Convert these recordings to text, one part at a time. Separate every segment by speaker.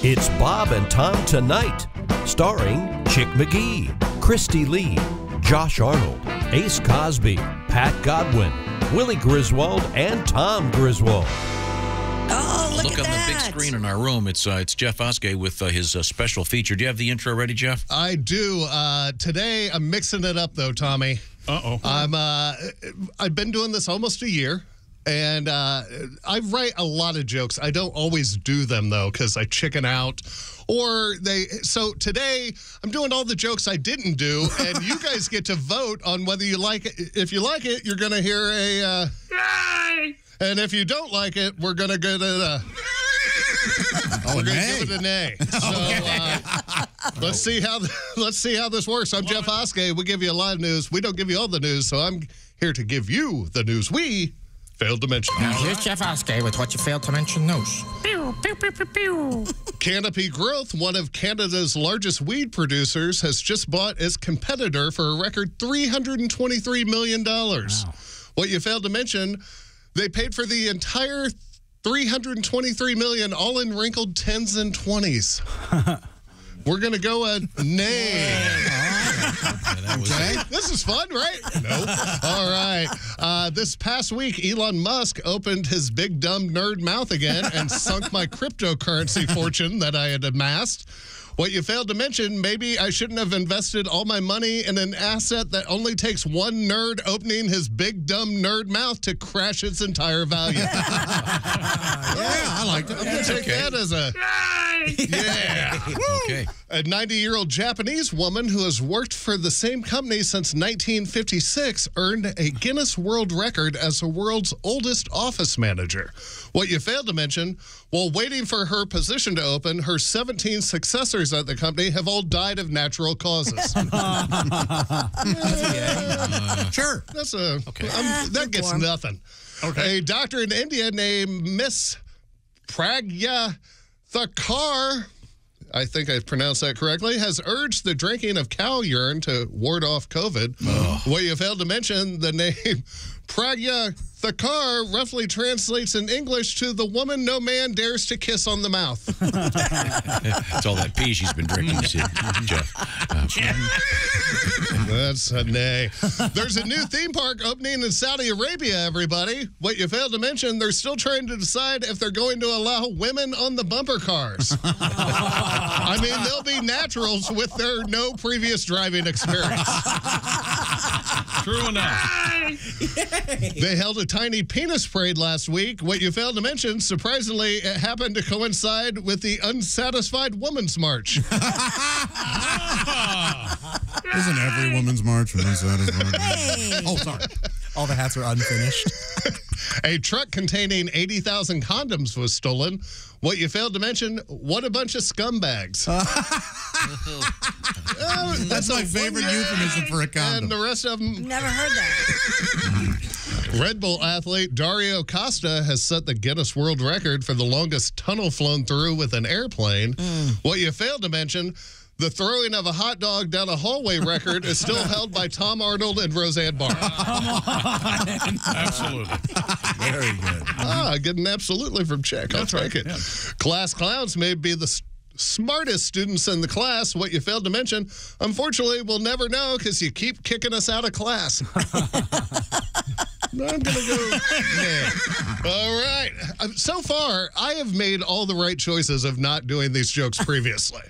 Speaker 1: It's Bob and Tom Tonight, starring Chick McGee, Kristi Lee, Josh Arnold, Ace Cosby, Pat Godwin, Willie Griswold, and Tom Griswold.
Speaker 2: Oh, look,
Speaker 3: Look
Speaker 2: at
Speaker 3: on
Speaker 2: that.
Speaker 3: the big screen in our room. It's uh, it's Jeff Oskay with uh, his uh, special feature. Do you have the intro ready, Jeff?
Speaker 4: I do. Uh, today, I'm mixing it up though, Tommy.
Speaker 3: Uh oh.
Speaker 4: I'm. Uh, I've been doing this almost a year, and uh, I write a lot of jokes. I don't always do them though because I chicken out, or they. So today, I'm doing all the jokes I didn't do, and you guys get to vote on whether you like it. If you like it, you're gonna hear a. Uh, and if you don't like it, we're gonna get a. Uh,
Speaker 5: Oh,
Speaker 4: we're gonna
Speaker 5: nay.
Speaker 4: give it a nay. So uh, let's see how let's see how this works. I'm Jeff Oskay. We give you a lot of news. We don't give you all the news, so I'm here to give you the news we failed to mention.
Speaker 6: Now here's Jeff Oskay with what you failed to mention news.
Speaker 4: Canopy Growth, one of Canada's largest weed producers, has just bought its competitor for a record $323 million. What you failed to mention, they paid for the entire 323 million all in wrinkled 10s and 20s. We're going to go a nay.
Speaker 5: Okay.
Speaker 4: This is fun, right? No. All right. Uh, this past week, Elon Musk opened his big dumb nerd mouth again and sunk my cryptocurrency fortune that I had amassed. What you failed to mention, maybe I shouldn't have invested all my money in an asset that only takes one nerd opening his big dumb nerd mouth to crash its entire value.
Speaker 5: Yeah, I like it.
Speaker 4: I'm gonna take that as a yeah.
Speaker 3: Okay.
Speaker 4: A 90 year old Japanese woman who has worked for the same company since 1956 earned a Guinness World Record as the world's oldest office manager. What you failed to mention, while waiting for her position to open, her 17 successors at the company have all died of natural causes.
Speaker 5: Sure.
Speaker 4: That's a
Speaker 3: Okay.
Speaker 4: I'm- that gets
Speaker 2: lukewarm.
Speaker 4: nothing. Okay. A doctor in India named Miss Pragya Thakur, I think I pronounced that correctly, has urged the drinking of cow urine to ward off COVID. Oh. What you failed to mention, the name Pragya Thakur roughly translates in English to the woman no man dares to kiss on the mouth.
Speaker 3: It's all that pee she's been drinking, you see, Jeff.
Speaker 4: That's a nay. There's a new theme park opening in Saudi Arabia, everybody. What you failed to mention, they're still trying to decide if they're going to allow women on the bumper cars. I mean, they'll be naturals with their no previous driving experience.
Speaker 3: True enough.
Speaker 4: They held a tiny penis parade last week. What you failed to mention, surprisingly, it happened to coincide with the Unsatisfied Woman's March.
Speaker 5: Isn't every woman's march an unsatisfied? Oh, sorry.
Speaker 7: All the hats are unfinished.
Speaker 4: A truck containing 80,000 condoms was stolen. What you failed to mention, what a bunch of scumbags. Oh,
Speaker 5: That's my favorite
Speaker 4: one-
Speaker 5: euphemism for a condom.
Speaker 4: And the rest of them,
Speaker 2: Never heard that.
Speaker 4: Red Bull athlete Dario Costa has set the Guinness World Record for the longest tunnel flown through with an airplane. What you failed to mention, the throwing of a hot dog down a hallway record is still held by Tom Arnold and Roseanne Barr. Come on.
Speaker 3: Absolutely.
Speaker 5: Very good.
Speaker 4: Ah, getting absolutely from Chick. I'll take it. Class clowns may be the s- smartest students in the class. What you failed to mention, unfortunately, we'll never know because you keep kicking us out of class. I'm gonna go. Yeah. All right. Um, So far, I have made all the right choices of not doing these jokes previously.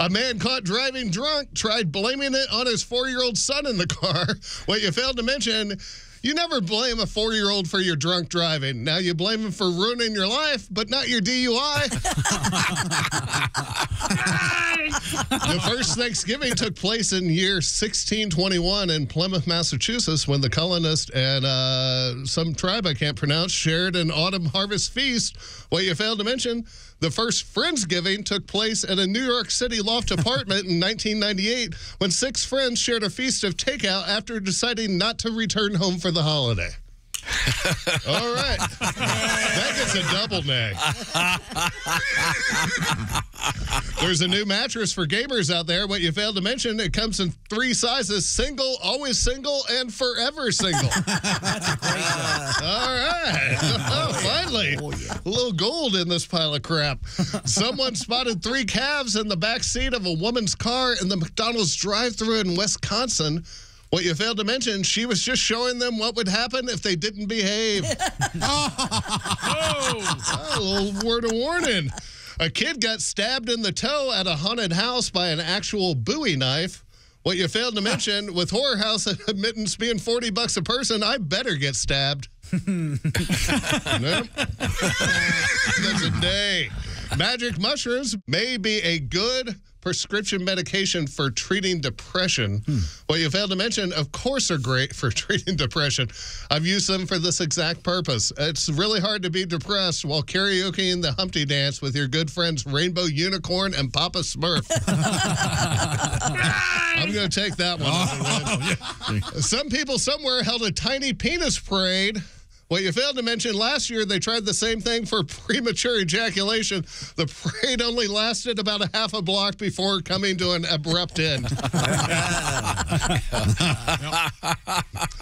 Speaker 4: A man caught driving drunk tried blaming it on his four-year-old son in the car. What you failed to mention. You never blame a four year old for your drunk driving. Now you blame him for ruining your life, but not your DUI. the first Thanksgiving took place in year 1621 in Plymouth, Massachusetts, when the colonists and uh, some tribe I can't pronounce shared an autumn harvest feast. What you failed to mention, the first Friendsgiving took place at a New York City loft apartment in 1998 when six friends shared a feast of takeout after deciding not to return home for the holiday. All right. That gets a double nay. There's a new mattress for gamers out there. What you failed to mention, it comes in three sizes single, always single, and forever single. All right. Oh, finally. A little gold in this pile of crap. Someone spotted three calves in the back seat of a woman's car in the McDonald's drive through in Wisconsin. What you failed to mention, she was just showing them what would happen if they didn't behave. oh, a little word of warning. A kid got stabbed in the toe at a haunted house by an actual Bowie knife. What you failed to mention, with Horror House admittance being 40 bucks a person, I better get stabbed. nope. That's a day. Magic mushrooms may be a good prescription medication for treating depression. Hmm. What you failed to mention, of course, are great for treating depression. I've used them for this exact purpose. It's really hard to be depressed while karaokeing the Humpty Dance with your good friends Rainbow Unicorn and Papa Smurf. I'm going to take that one. a win. Some people somewhere held a tiny penis parade. What you failed to mention last year, they tried the same thing for premature ejaculation. The parade only lasted about a half a block before coming to an abrupt end.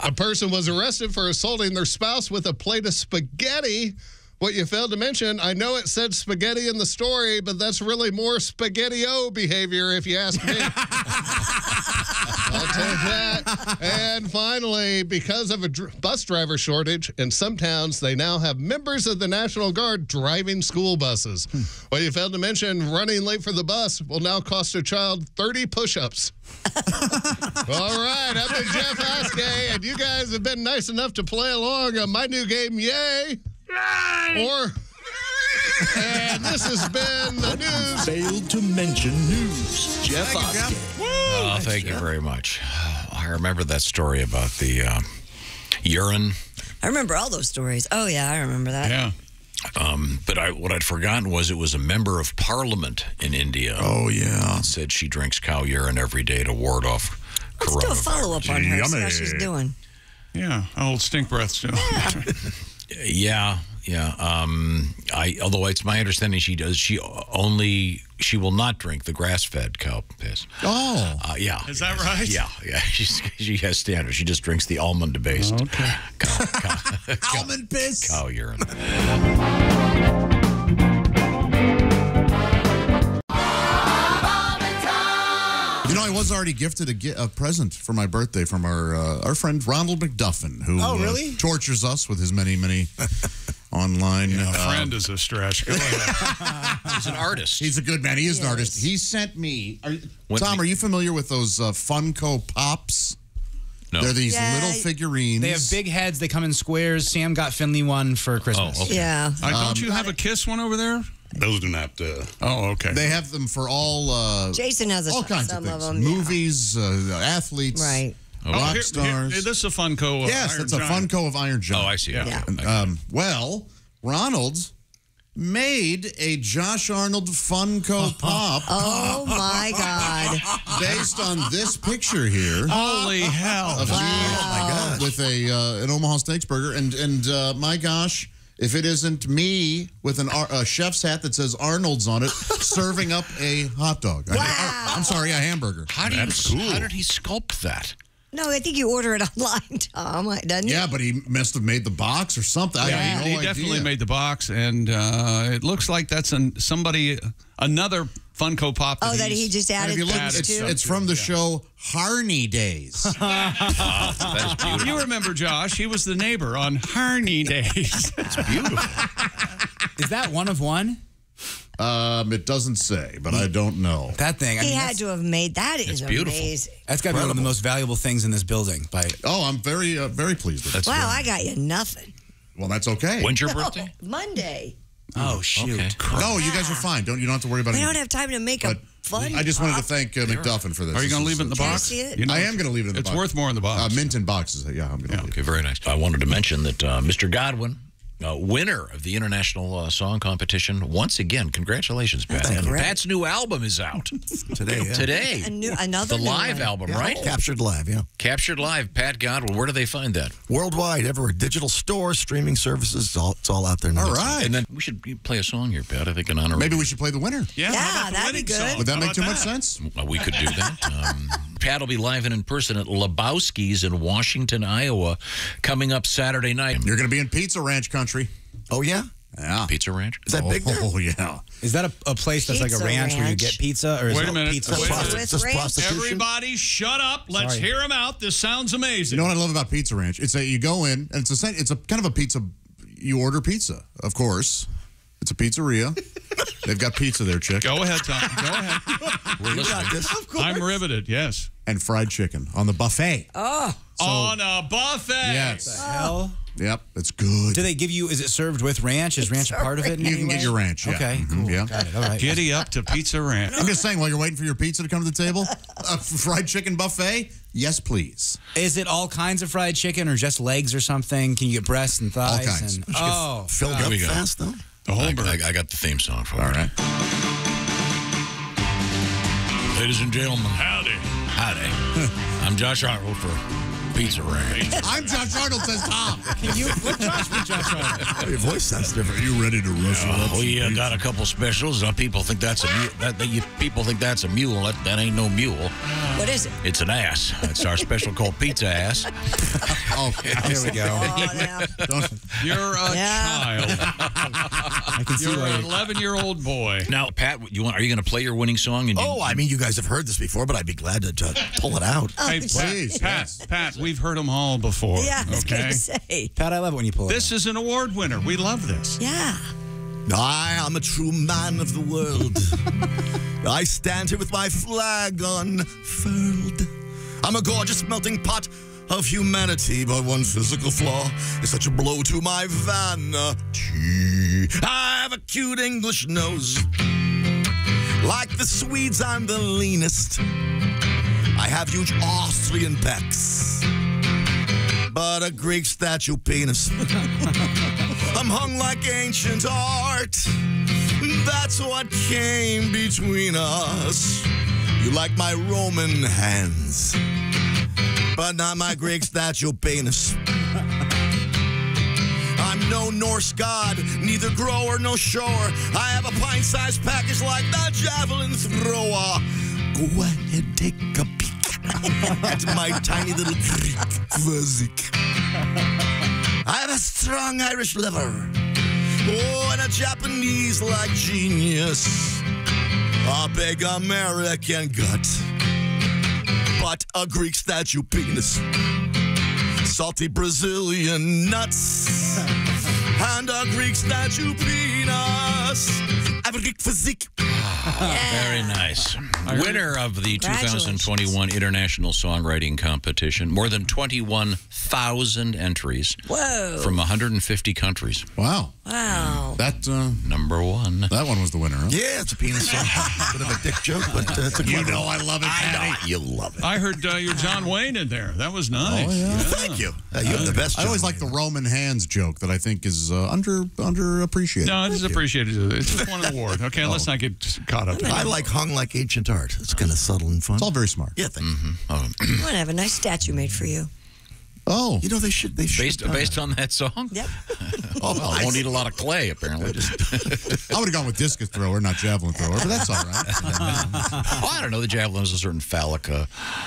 Speaker 4: a person was arrested for assaulting their spouse with a plate of spaghetti. What you failed to mention, I know it said spaghetti in the story, but that's really more spaghetti o behavior, if you ask me. I'll take that. And finally, because of a dr- bus driver shortage in some towns, they now have members of the National Guard driving school buses. Hmm. Well, you failed to mention running late for the bus will now cost a child 30 push ups. All right, I've been Jeff Oskay, and you guys have been nice enough to play along on my new game, Yay! Yay! Or. And this has been the news.
Speaker 8: Failed to mention news. Jeff
Speaker 3: Oskay. Thank you very much. I remember that story about the uh, urine.
Speaker 2: I remember all those stories. Oh, yeah, I remember that.
Speaker 3: Yeah. Um, but I, what I'd forgotten was it was a member of parliament in India.
Speaker 5: Oh, yeah.
Speaker 3: Said she drinks cow urine every day to ward off
Speaker 2: Let's do a follow up on her, see how
Speaker 5: Yummy.
Speaker 2: she's doing.
Speaker 9: Yeah, old stink breath still.
Speaker 3: Yeah, yeah. Um, I although it's my understanding she does. She only she will not drink the grass fed cow piss.
Speaker 5: Oh.
Speaker 3: Uh, yeah.
Speaker 9: Is that right?
Speaker 3: Yeah, yeah. She's, she has standards. She just drinks the almond based
Speaker 9: Okay.
Speaker 3: cow, cow, cow,
Speaker 7: Almond piss.
Speaker 3: cow urine.
Speaker 5: You know, I was already gifted a, gi- a present for my birthday from our uh, our friend Ronald McMuffin, who
Speaker 7: Oh,
Speaker 5: uh,
Speaker 7: really?
Speaker 5: tortures us with his many, many online.
Speaker 9: A
Speaker 5: uh,
Speaker 9: friend is a stretch. Go ahead.
Speaker 3: He's an artist.
Speaker 5: He's a good man. He is an artist. He sent me. Are, Tom, are you familiar with those uh, Funko Pops?
Speaker 3: no.
Speaker 5: They're these
Speaker 2: Yeah,
Speaker 5: little figurines.
Speaker 7: They have big heads. They come in squares. Sam got Finley one for Christmas.
Speaker 3: Oh, okay.
Speaker 2: Yeah.
Speaker 9: Uh, don't you have a kiss one over there?
Speaker 10: Those do not. Uh,
Speaker 9: Oh, okay.
Speaker 5: They have them for all uh,
Speaker 2: Jason has a,
Speaker 5: all kinds
Speaker 2: some
Speaker 5: of things.
Speaker 2: them. yeah.
Speaker 5: Movies, uh, athletes,
Speaker 2: Right.
Speaker 9: Oh,
Speaker 5: rock
Speaker 9: here- here-
Speaker 5: stars.
Speaker 9: this is a Funko.
Speaker 5: Yes,
Speaker 9: Iron
Speaker 5: that's a
Speaker 9: Giant.
Speaker 5: Funko of Iron Giant.
Speaker 3: Oh, I see.
Speaker 9: Yeah.
Speaker 3: Okay.
Speaker 5: Um, well, Ronald's made a Josh Arnold Funko Pop
Speaker 2: Oh, my God.
Speaker 5: based on this picture here.
Speaker 9: Holy hell!
Speaker 5: of me uh, with a uh, an Omaha Steaks burger, and and uh, my gosh, if it isn't me with an a chef's hat that says Arnold's on it, serving up a hot dog. Wow. I, am sorry, a hamburger.
Speaker 3: How do you? How did he sculpt that?
Speaker 2: No, I think you order it online, Tom, doesn't you?
Speaker 5: Yeah, but he must have made the box or something. I
Speaker 9: Yeah,
Speaker 5: have
Speaker 9: he,
Speaker 5: no
Speaker 9: he definitely made the box, and uh, it looks like that's an, somebody, another Funko Pop.
Speaker 2: Oh, that he just added
Speaker 5: you look,
Speaker 2: things
Speaker 5: it's,
Speaker 2: to?
Speaker 5: it's from the show Harney Days.
Speaker 3: That is beautiful.
Speaker 9: You remember Josh? He was the neighbor on Harney Days.
Speaker 3: It's beautiful.
Speaker 7: Is that one of one?
Speaker 5: Um, it doesn't say, but I don't know.
Speaker 7: That thing. I
Speaker 2: he
Speaker 7: mean,
Speaker 2: had to have made that. Is
Speaker 3: beautiful.
Speaker 2: amazing.
Speaker 7: that's got to be one of the most valuable things in this building. By
Speaker 5: Oh, I'm very uh, very pleased with it.
Speaker 3: That's
Speaker 2: Wow,
Speaker 3: very-
Speaker 2: I got you nothing.
Speaker 5: Well, that's okay.
Speaker 3: When's your birthday?
Speaker 2: Monday.
Speaker 7: oh shoot.
Speaker 3: Okay.
Speaker 5: no, you guys are fine. Don't you don't have to worry about
Speaker 2: We
Speaker 5: it.
Speaker 2: don't have time to make a fun.
Speaker 5: I just wanted to thank uh, McMuffin for this.
Speaker 9: Are you going to leave it in the
Speaker 2: Can I
Speaker 9: box?
Speaker 2: see it?
Speaker 9: You know,
Speaker 5: I am going to leave it in the
Speaker 9: It's
Speaker 5: box.
Speaker 9: worth more in the box.
Speaker 5: Uh, mint in boxes. Yeah, I'm going to leave it.
Speaker 3: Okay, very nice. I wanted to mention that uh, Mr. Godwin uh, winner of the international uh, song competition. Once again, congratulations, Pat.
Speaker 2: That's
Speaker 3: And
Speaker 2: great.
Speaker 3: Pat's new album is out
Speaker 10: Today, yeah.
Speaker 3: today.
Speaker 2: A new, another
Speaker 3: the
Speaker 2: new
Speaker 3: live
Speaker 2: one.
Speaker 3: album, right?
Speaker 10: Captured live, yeah.
Speaker 3: Captured live. Pat Godwin. Where do they find that?
Speaker 10: Worldwide, everywhere. Digital stores, streaming services, it's all, it's all out there now.
Speaker 5: All right.
Speaker 3: And then we should play a song here, Pat. I think in honor.
Speaker 5: Maybe we should play the winner.
Speaker 9: Yeah,
Speaker 2: Yeah,
Speaker 9: how about the
Speaker 2: that'd be good.
Speaker 9: song?
Speaker 5: Would that
Speaker 9: How
Speaker 5: make
Speaker 9: about
Speaker 5: too much sense?
Speaker 3: Uh, we could do that. Um, Pat will be live and in person at Lebowski's in Washington, Iowa, coming up Saturday night.
Speaker 5: You're going to be in Pizza Ranch country.
Speaker 10: Oh, yeah?
Speaker 5: Yeah.
Speaker 3: Pizza Ranch.
Speaker 10: Is that big there?
Speaker 5: Oh, yeah.
Speaker 7: Is that a, a place that's like a
Speaker 2: Pizza
Speaker 7: ranch, where you
Speaker 2: ranch.
Speaker 7: get pizza, or is
Speaker 9: Wait a
Speaker 7: it
Speaker 9: minute.
Speaker 7: pizza?
Speaker 9: Wait a
Speaker 10: Prosti-
Speaker 9: minute.
Speaker 2: With
Speaker 10: just
Speaker 2: ranch?
Speaker 10: prostitution?
Speaker 9: Everybody, shut up. Let's
Speaker 7: Sorry.
Speaker 9: hear him out. This sounds amazing.
Speaker 5: You know what I love about Pizza Ranch? It's a you go in and it's a it's a kind of a pizza. You order pizza, of course. It's a pizzeria. They've got pizza there, chick,
Speaker 9: Go ahead, Tom. Go ahead.
Speaker 3: We're listening.
Speaker 9: I'm riveted. Yes.
Speaker 5: and fried chicken on the buffet.
Speaker 2: Oh,
Speaker 9: On a buffet.
Speaker 5: Yes.
Speaker 7: Hell.
Speaker 5: Yep. It's good.
Speaker 7: Do they give you? Is it served with ranch? Is ranch a part of it? in
Speaker 5: you can get your ranch. Yeah.
Speaker 7: Okay,
Speaker 5: Mhm,
Speaker 7: cool.
Speaker 5: Yeah.
Speaker 7: Got it. All right.
Speaker 9: Giddy up to Pizza Ranch.
Speaker 5: I'm just saying, while you're waiting for your pizza to come to the table, a fried chicken buffet. Yes, please.
Speaker 7: Is it all kinds of fried chicken, or just legs or something? Can you get breasts and thighs?
Speaker 5: All kinds.
Speaker 7: And, oh,
Speaker 10: Filled up
Speaker 3: we go.
Speaker 10: fast, though?
Speaker 9: The whole
Speaker 3: I,
Speaker 9: bird.
Speaker 3: I, I got the theme song for
Speaker 5: All
Speaker 3: you.
Speaker 5: right.
Speaker 3: Ladies and gentlemen,
Speaker 9: Howdy.
Speaker 3: howdy. I'm Josh Arnold for Pizza Ranch.
Speaker 5: I'm Josh Arnold. Says Tom.
Speaker 7: Can you what Josh me, Josh Arnold?
Speaker 10: Your voice sounds different.
Speaker 5: Are you ready to rustle
Speaker 3: Uh, we uh, got a couple specials. Uh, people think that's a mule. That, that you, people think that's a mule. That, that ain't no mule.
Speaker 2: what is it?
Speaker 3: It's an ass. It's our special called Pizza Ass.
Speaker 5: Oh,
Speaker 7: There we go.
Speaker 2: Oh, now.
Speaker 9: You're a
Speaker 2: Yeah.
Speaker 9: child.
Speaker 7: I can see
Speaker 9: You're
Speaker 7: why.
Speaker 9: an 11 year old boy.
Speaker 3: Now, Pat, you want? Are you going to play your winning song? And you,
Speaker 10: Oh, I mean, you guys have heard this before, but I'd be glad to, to pull it out.
Speaker 9: Hey,
Speaker 5: please,
Speaker 9: Pat,
Speaker 5: yes.
Speaker 9: Pat, we've heard them all before.
Speaker 2: Yeah, I was
Speaker 9: okay.
Speaker 2: gonna say.
Speaker 7: Pat, I love it when you pull.
Speaker 9: This is an award winner. We love this.
Speaker 2: Yeah.
Speaker 10: I am a true man of the world. I stand here with my flag unfurled. I'm a gorgeous melting pot of humanity, but one physical flaw is such a blow to my vanity. I have a cute English nose. Like the Swedes, I'm the leanest. I have huge Austrian pecs, but a Greek statue penis. I'm hung like ancient art. That's what came between us. You like my Roman hands, but not my Greek statue penis. I'm no Norse god, neither grower nor shower. I have a pint-sized package like the javelin thrower. Go ahead, take a at my tiny little Greek physique. I have a strong Irish liver. Oh, and a Japanese-like genius. A big American gut. But a Greek statue penis. Salty Brazilian nuts. And a Greek statue penis. I have a Greek physique.
Speaker 3: Ah, very nice. Winner of the 2021 International Songwriting Competition. More than 21,000 entries
Speaker 2: Whoa.
Speaker 3: from 150 countries.
Speaker 5: Wow.
Speaker 2: Wow.
Speaker 5: That uh,
Speaker 3: Number one.
Speaker 5: that one was the winner. Huh?
Speaker 10: Yeah, it's a penis song. Bit of a dick joke, but uh, it's a
Speaker 5: You know
Speaker 10: one.
Speaker 5: I love it,
Speaker 10: I
Speaker 5: Patty.
Speaker 10: know you love it.
Speaker 9: I heard uh, your John Wayne in there. That was nice.
Speaker 5: Oh, yeah.
Speaker 10: Thank you. Uh, you have the best.
Speaker 5: I always like the Roman hands joke that I think is uh, under underappreciated.
Speaker 9: No, it's appreciated. It's just one award. Okay, let's not get caught up.
Speaker 10: I like hung like ancient art. It's kind of subtle and fun.
Speaker 5: It's all very smart.
Speaker 10: yeah, thank you.
Speaker 3: Oh,
Speaker 2: I'm gonna have a nice statue made for you.
Speaker 5: Oh,
Speaker 10: You know they should. They should.
Speaker 3: based based on that song?
Speaker 2: Yep.
Speaker 3: Oh, well, I won't need a lot of clay, apparently.
Speaker 5: I would have gone with discus thrower, not javelin thrower, but that's all right.
Speaker 3: oh, I don't know. The javelin is a certain phallic. Uh,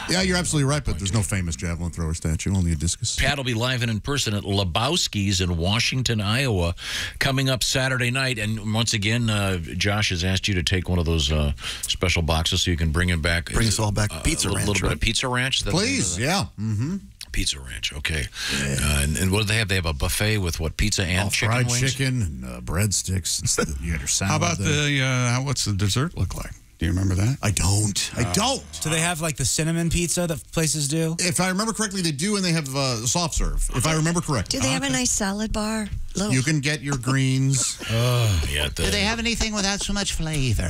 Speaker 5: Yeah, you're absolutely right, but there's no famous javelin thrower statue, only a discus.
Speaker 3: Pat will be live and in person at Lebowski's in Washington, Iowa, coming up Saturday night. And once again, uh, Josh has asked you to take one of those uh, special boxes so you can bring him back.
Speaker 10: Bring
Speaker 3: Is
Speaker 10: us all back
Speaker 3: uh,
Speaker 10: Pizza
Speaker 3: a little,
Speaker 10: Ranch,
Speaker 3: little bit
Speaker 10: right?
Speaker 3: of Pizza Ranch. Is the
Speaker 5: Please,
Speaker 3: the-
Speaker 5: yeah. Mm-hmm.
Speaker 3: Pizza Ranch. Okay. Uh, and, and what do they have? They have a buffet with what pizza and
Speaker 5: All
Speaker 3: chicken
Speaker 5: fried
Speaker 3: wings.
Speaker 5: chicken and uh, breadsticks. It's the- you got your salad.
Speaker 9: How about
Speaker 5: there.
Speaker 9: the, uh, how, what's the dessert look like? Do you remember that?
Speaker 5: I don't. I don't.
Speaker 7: Do they have like the cinnamon pizza that places do?
Speaker 5: If I remember correctly, they do, and they have uh, soft serve. If I remember correctly.
Speaker 2: Do they have a nice salad bar? Little.
Speaker 5: You can get your greens.
Speaker 3: Oh, yeah, the,
Speaker 6: Do they have anything without so much flavor?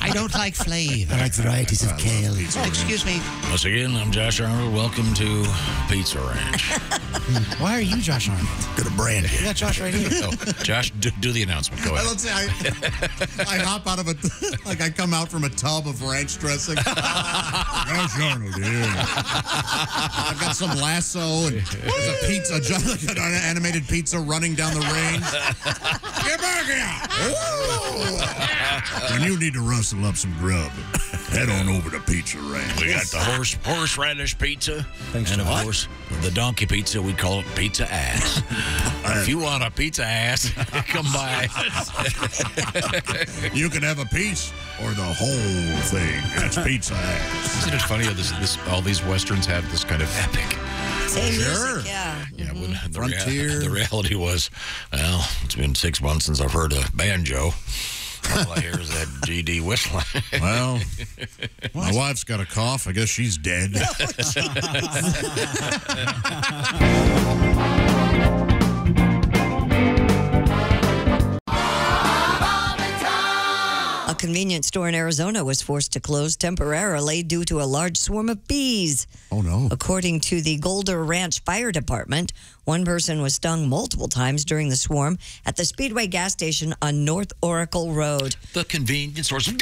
Speaker 6: I don't like flavor.
Speaker 10: I like varieties of kale.
Speaker 6: Excuse me.
Speaker 3: once again, I'm Josh Arnold. Welcome to Pizza Ranch.
Speaker 7: Why are you Josh Arnold?
Speaker 10: Gonna brand
Speaker 7: You
Speaker 10: you.
Speaker 7: got Josh right here.
Speaker 3: Oh, Josh, do, do the announcement. Go ahead.
Speaker 5: Let's say I, I hop out of a like I come out from a tub of ranch dressing. Josh Arnold, yeah. I've got some lasso and a pizza, a giant- like an animated pizza running down the range. Get back here! and you need to rustle up some grub. Head on over to Pizza Ranch.
Speaker 3: We got the horse horseradish pizza,
Speaker 7: Thanks,
Speaker 3: and of
Speaker 7: Josh.
Speaker 3: course the donkey pizza. We call it pizza ass. if you want a pizza ass, come by.
Speaker 5: You can have a piece or the whole thing. That's pizza ass.
Speaker 3: Isn't it funny how this, this all these westerns have this kind of epic?
Speaker 2: Same
Speaker 5: Sure.
Speaker 2: music, yeah.
Speaker 3: Yeah, when mm-hmm. the,
Speaker 5: Frontier.
Speaker 3: the reality was, well, it's been six months since I've heard a banjo. All I hear is that GD whistling.
Speaker 5: Well, my wife's got a cough. I guess she's dead.
Speaker 2: Oh, convenience store in Arizona was forced to close temporarily due to a large swarm of bees.
Speaker 5: Oh, no.
Speaker 2: According to the Golder Ranch Fire Department, one person was stung multiple times during the swarm at the Speedway gas station on North Oracle Road.
Speaker 3: the convenience stores.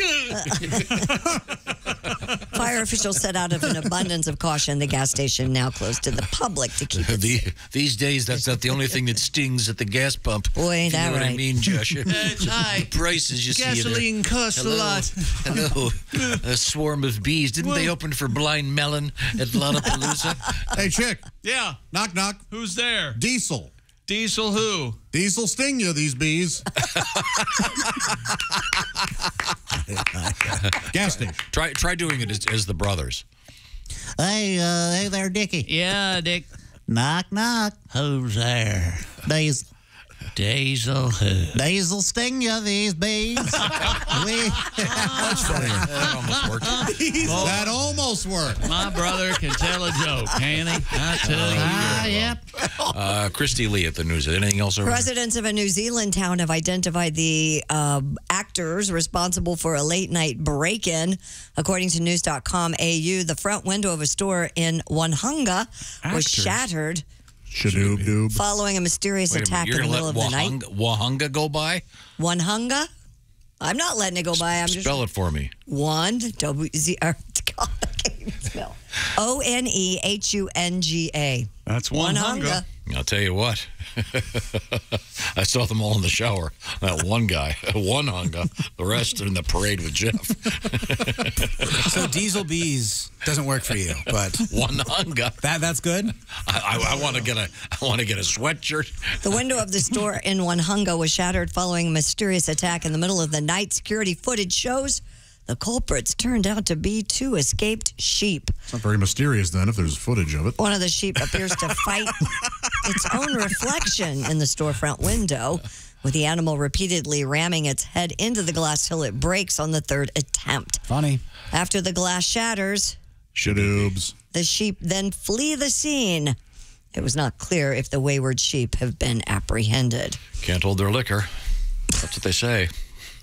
Speaker 2: Fire officials said out of an abundance of caution, the gas station now closed to the public to keep it
Speaker 3: the, these days, that's not the only thing that stings at the gas pump.
Speaker 2: Boy, ain't
Speaker 3: If you know
Speaker 2: that
Speaker 3: what I mean, Josh?
Speaker 6: It's high.
Speaker 3: prices you see
Speaker 6: Gasoline
Speaker 3: there.
Speaker 6: costs a
Speaker 3: Hello.
Speaker 6: lot.
Speaker 3: Hello, a swarm of bees. Didn't they open for Blind Melon at Lollapalooza?
Speaker 5: hey, chick.
Speaker 9: Yeah.
Speaker 5: Knock, knock.
Speaker 9: Who's there?
Speaker 5: Diesel.
Speaker 9: Diesel who?
Speaker 5: Diesel sting you, these bees. Gas station.
Speaker 3: try try doing it as, as the brothers.
Speaker 6: Hey, uh, hey there, Dickie. Yeah, Dick. Knock, knock. Who's there? Diesel. Diesel who? Diesel sting you, these bees. we,
Speaker 10: That's funnier.
Speaker 3: That almost worked.
Speaker 5: That almost worked.
Speaker 6: my brother can tell a joke, can he? I tell you. Ah, yep.
Speaker 3: Uh, Kristi Lee at the news. Anything else over there?
Speaker 2: Residents of a New Zealand town have identified the uh, actors responsible for a late night break in. According to news.com AU, the front window of a store in Onehunga was shattered
Speaker 5: Shadoob doob.
Speaker 2: following a mysterious
Speaker 3: Wait a
Speaker 2: attack
Speaker 3: minute,
Speaker 2: in the middle
Speaker 3: let
Speaker 2: of the night.
Speaker 3: Wahunga, Wahunga go by?
Speaker 2: Wanhunga? I'm not letting it go by. I'm just
Speaker 3: Spell it for me.
Speaker 2: one W Z R. God, I can't even spell. O N E H U N G A.
Speaker 9: That's one hunger.
Speaker 2: Onehunga.
Speaker 3: I'll tell you what. I saw them all in the shower. That one guy, one hunga. The rest are in the parade with Jeff.
Speaker 7: So diesel bees doesn't work for you, but
Speaker 3: One hunga.
Speaker 7: that that's good.
Speaker 3: I, I, I want to get a. I want to get a sweatshirt.
Speaker 2: The window of the store in Onehunga was shattered following a mysterious attack in the middle of the night. Security footage shows the culprits turned out to be two escaped sheep.
Speaker 5: It's not very mysterious then if there's footage of it.
Speaker 2: One of the sheep appears to fight its own reflection in the storefront window, with the animal repeatedly ramming its head into the glass till it breaks on the third attempt.
Speaker 7: Funny.
Speaker 2: After the glass shatters,
Speaker 5: Shadoobs.
Speaker 2: the sheep then flee the scene. It was not clear if the wayward sheep have been apprehended.
Speaker 3: Can't hold their liquor. That's what they say.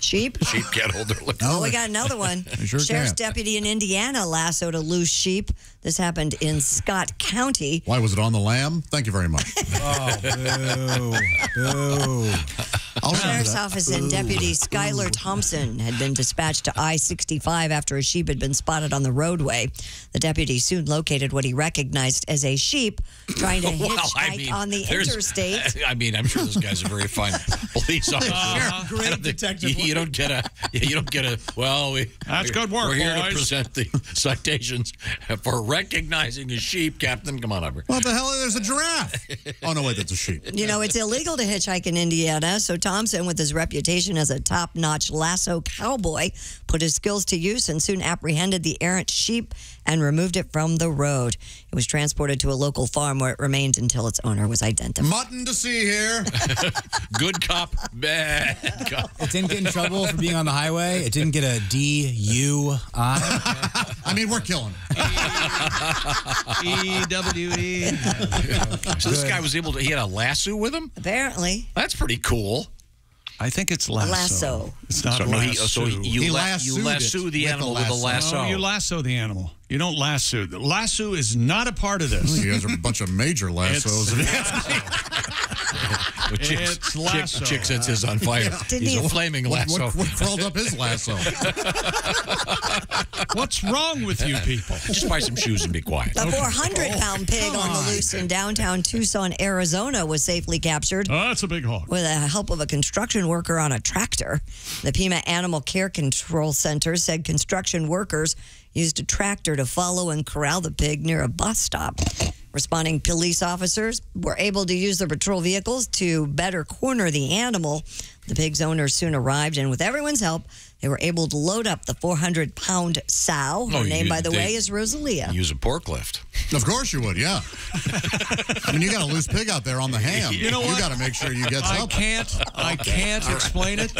Speaker 2: Sheep?
Speaker 3: Sheep can't hold their liquor.
Speaker 2: Oh, we got another one.
Speaker 5: sure
Speaker 2: Sheriff's
Speaker 5: can.
Speaker 2: deputy in Indiana lassoed a loose sheep. This happened in Scott County.
Speaker 5: Why was it on the lamb? Thank you very much.
Speaker 7: Oh, boo, boo.
Speaker 5: I'll remember
Speaker 2: Sheriff's office and Deputy Skylar Thompson had been dispatched to I 65 after a sheep had been spotted on the roadway. The deputy soon located what he recognized as a sheep trying to hitchhike
Speaker 3: Well, I mean,
Speaker 2: on the interstate.
Speaker 3: I mean, I'm sure those guy's are very fine police officer. Uh-huh.
Speaker 7: Great detective
Speaker 3: You, you don't get a. You don't get a. Well, we.
Speaker 9: That's good work,
Speaker 3: We're here to present the citations for recognizing a sheep, Captain. Come on over.
Speaker 5: What the hell? There's a giraffe. Oh, no, wait, that's a sheep.
Speaker 2: You know, it's illegal to hitchhike in Indiana, so Thompson, with his reputation as a top notch lasso cowboy, put his skills to use and soon apprehended the errant sheep and removed it from the road. It was transported to a local farm where it remained until its owner was identified.
Speaker 5: Mutton to see here.
Speaker 3: Good cop, bad cop.
Speaker 7: It didn't get in trouble for being on the highway. It didn't get a DUI.
Speaker 5: I mean, we're killing.
Speaker 9: E W E.
Speaker 3: So this guy was able to. He had a lasso with him.
Speaker 2: Apparently,
Speaker 3: That's pretty cool.
Speaker 9: I think it's lasso.
Speaker 2: lasso.
Speaker 9: It's not
Speaker 3: So, no, he, so
Speaker 9: lasso.
Speaker 3: you,
Speaker 5: He
Speaker 3: la- you lasso the
Speaker 5: with a
Speaker 3: animal with a
Speaker 5: lasso.
Speaker 3: lasso.
Speaker 9: No, you lasso the animal. You don't lasso. The lasso is not a part of this.
Speaker 5: You guys are a bunch of major lassos.
Speaker 3: Well, Chick,
Speaker 9: It's
Speaker 3: Chick,
Speaker 9: lasso.
Speaker 3: Chick sets his on fire.
Speaker 2: Didn't
Speaker 3: He's
Speaker 2: he-
Speaker 3: a flaming
Speaker 5: what,
Speaker 3: lasso.
Speaker 5: what, what crawled up his lasso?
Speaker 9: What's wrong with you people?
Speaker 3: Just buy some shoes and be quiet.
Speaker 2: The 400 pound pig on the loose in downtown Tucson, Arizona was safely captured.
Speaker 9: Oh, that's a big hog.
Speaker 2: with the help of a construction worker on a tractor. The Pima Animal Care Control Center said construction workers used a tractor to follow and corral the pig near a bus stop. Responding police officers were able to use their patrol vehicles to better corner the animal. The pig's owner soon arrived, and with everyone's help, they were able to load up the 400 pound sow. Her
Speaker 3: Oh,
Speaker 2: name,
Speaker 3: you-
Speaker 2: by the
Speaker 3: they-
Speaker 2: way, is Rosalia.
Speaker 3: Use a pork lift.
Speaker 5: Of course you would, yeah. I mean, you got a loose pig out there on the ham.
Speaker 9: You know
Speaker 5: You got to make sure you get
Speaker 9: I
Speaker 5: something.
Speaker 9: can't. I can't explain it.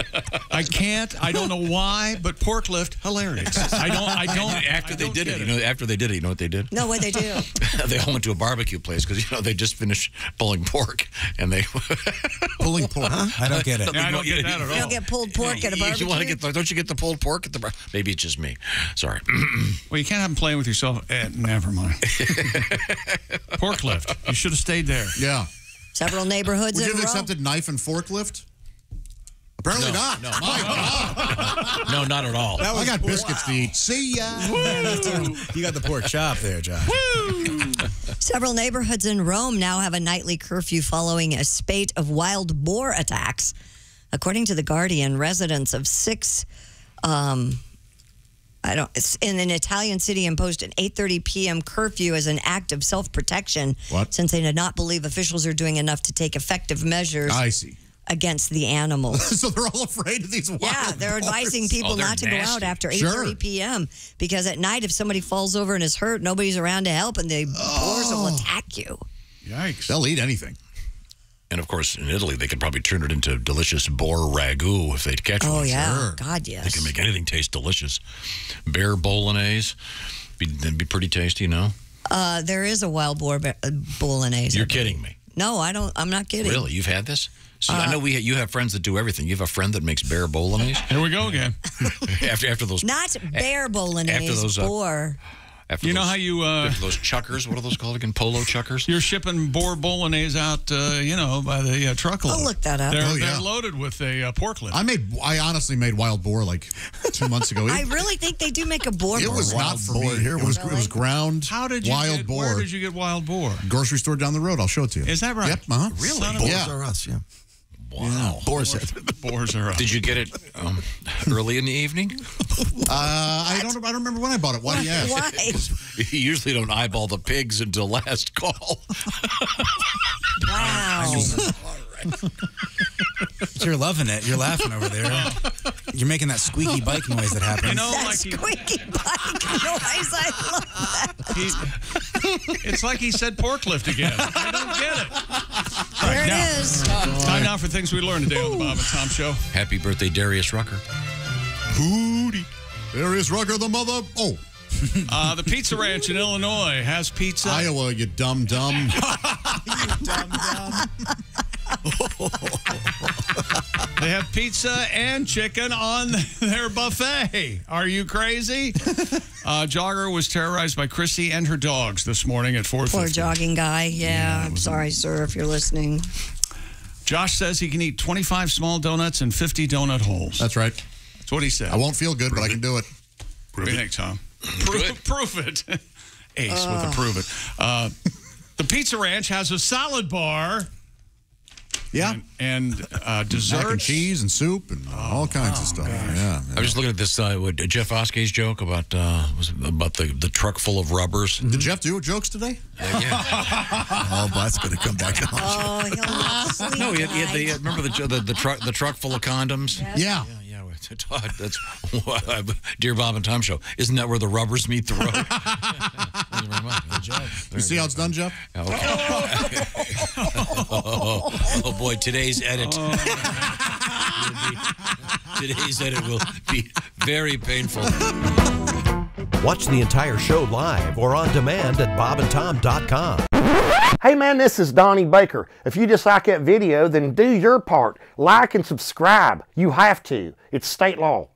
Speaker 9: I can't. I don't know why, but pork lift hilarious. I don't. I don't.
Speaker 3: After
Speaker 9: I
Speaker 3: they
Speaker 9: don't
Speaker 3: did
Speaker 9: get
Speaker 3: it, you know, after they did it, you know what they did?
Speaker 2: No, what they do?
Speaker 3: they all went to a barbecue place because you know they just finished pulling pork and they
Speaker 5: Pulling pork. Huh?
Speaker 7: I don't get it.
Speaker 9: Yeah, I don't get that at
Speaker 2: You
Speaker 9: all.
Speaker 2: don't get pulled pork at a barbecue.
Speaker 3: You want to get the, don't you get the pulled pork at the bar? Maybe it's just me. Sorry.
Speaker 9: Well, you can't have them playing with yourself. Eh, never mind. pork lift. You should have stayed there.
Speaker 5: Yeah.
Speaker 2: Several neighborhoods
Speaker 5: Would you
Speaker 2: in
Speaker 5: have
Speaker 2: Rome.
Speaker 5: accepted knife and forklift? Apparently
Speaker 3: No,
Speaker 5: not.
Speaker 3: no.
Speaker 5: My God.
Speaker 3: no, not at all.
Speaker 5: I got biscuits to eat. See ya.
Speaker 7: You got the pork chop there, Josh.
Speaker 2: Several neighborhoods in Rome now have a nightly curfew following a spate of wild boar attacks. According to The Guardian, residents of six, um, I don't, in an Italian city imposed an 8:30 p.m. curfew as an act of self-protection.
Speaker 5: What?
Speaker 2: Since they did not believe officials are doing enough to take effective measures
Speaker 5: I see.
Speaker 2: against the animals.
Speaker 5: so they're all afraid of these wild
Speaker 2: Yeah, they're advising people
Speaker 3: Oh, they're
Speaker 2: not to go out after 8:30
Speaker 5: Sure.
Speaker 2: p.m. because at night, if somebody falls over and is hurt, nobody's around to help, and the boars will attack you.
Speaker 9: Yikes.
Speaker 5: They'll eat anything.
Speaker 3: And of course, in Italy, they could probably turn it into delicious boar ragu if they'd catch
Speaker 2: Oh
Speaker 3: one.
Speaker 2: yeah,
Speaker 5: Sure.
Speaker 2: God yes.
Speaker 3: They can make anything taste delicious. Bear bolognese, be, that'd be pretty tasty, no?
Speaker 2: Uh, there is a wild boar ba- uh, bolognese.
Speaker 3: You're kidding me.
Speaker 2: No, I don't. I'm not kidding.
Speaker 3: Really? You've had this? So
Speaker 2: Uh,
Speaker 3: I know we you have friends that do everything. You have a friend that makes bear bolognese
Speaker 9: Here we go again.
Speaker 3: after after those
Speaker 2: Not bear bolognese.
Speaker 3: those, uh,
Speaker 2: boar.
Speaker 3: After
Speaker 9: You know
Speaker 3: those,
Speaker 9: how you uh,
Speaker 3: after those chuckers. What are those called again? Polo chuckers.
Speaker 9: you're shipping boar bolognese out, uh, you know, by the uh, truckload.
Speaker 2: I'll look that up.
Speaker 9: They're,
Speaker 5: Oh, yeah.
Speaker 9: they're loaded with a uh, pork lift.
Speaker 5: I made. I honestly made wild boar like two months ago. It,
Speaker 2: I really think they do make a boar.
Speaker 5: it was
Speaker 2: bolognese.
Speaker 5: not for me. It was. It was ground.
Speaker 9: How did you
Speaker 5: wild
Speaker 9: get,
Speaker 5: boar?
Speaker 9: Where did you get wild boar?
Speaker 5: Grocery store down the road. I'll show it to you.
Speaker 9: Is that right?
Speaker 5: Yep. Uh huh.
Speaker 9: Really? Son of a-
Speaker 10: Boars
Speaker 5: Yeah.
Speaker 10: are us, yeah.
Speaker 3: Wow.
Speaker 10: Boars head.
Speaker 9: Boars are up.
Speaker 3: Did you get it um, early in the evening?
Speaker 5: Uh, I don't. I don't remember when I bought it. Why do you ask?
Speaker 2: Why?
Speaker 3: You usually don't eyeball the pigs until last call.
Speaker 2: Wow.
Speaker 7: You're loving it. You're laughing over there. You're making that squeaky bike noise that happens.
Speaker 9: You know,
Speaker 2: That
Speaker 9: like he,
Speaker 2: squeaky bike noise. I love that.
Speaker 9: he, it's like he said pork lift again. I don't get it.
Speaker 2: There
Speaker 9: now.
Speaker 2: it is.
Speaker 9: Time now for things we learned today on the Bob and Tom Show.
Speaker 3: Happy birthday, Darius Rucker.
Speaker 5: Hootie. There is Rucker the mother. Oh,
Speaker 9: Uh, the Pizza Ranch in Illinois has pizza.
Speaker 5: Iowa, you dumb dumb. you dumb dumb.
Speaker 9: They have pizza and chicken on their buffet. Are you crazy? Uh, Jogger was terrorized by Kristi and her dogs this morning at 4:50.
Speaker 2: Poor jogging guy. Yeah, I'm sorry, sir, if you're listening.
Speaker 9: Josh says he can eat 25 small donuts and 50 donut holes.
Speaker 5: That's right.
Speaker 9: That's what he said.
Speaker 5: I won't feel good, but I can do it.
Speaker 9: What do you think, Tom? Prove, prove it. Ace with the prove it. Uh, the Pizza Ranch has a salad bar
Speaker 5: Yeah.
Speaker 9: And, and uh, desserts.
Speaker 5: Mac and cheese and soup and all kinds of stuff. Yeah.
Speaker 3: I was just looking at this uh, what, Jeff Oskay's joke about uh, was about the, the truck full of rubbers.
Speaker 5: Did Jeff do jokes today?
Speaker 10: oh, that's going to come back to haunt you.
Speaker 2: Oh, he'll not sleep
Speaker 3: No, he had, he had the, remember the, the the truck the truck full of condoms.
Speaker 5: Yeah.
Speaker 3: Yeah, well, Todd, that's what, Dear Bob and Tom show. Isn't that where the rubbers meet the road? Thank you very much. Good job.
Speaker 5: You see how it's done, Jeff?
Speaker 3: Okay. oh, oh, boy, today's edit. will oh. be- today's edit will be very painful.
Speaker 1: Watch the entire show live or on demand at bobandtom.com.
Speaker 11: Hey man, this is Donnie Baker. If you just like that video, then do your part. Like and subscribe. You have to. It's state law.